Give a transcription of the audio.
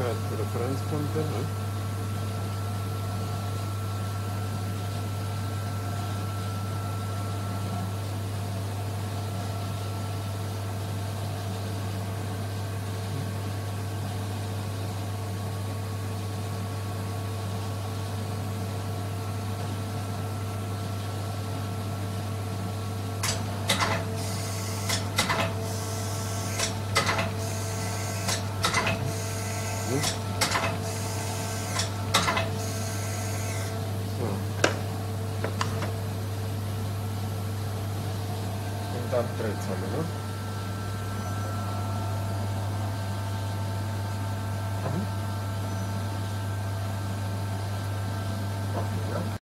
had reference from them. 여기 일단 드레이트 하면은 아, 그냥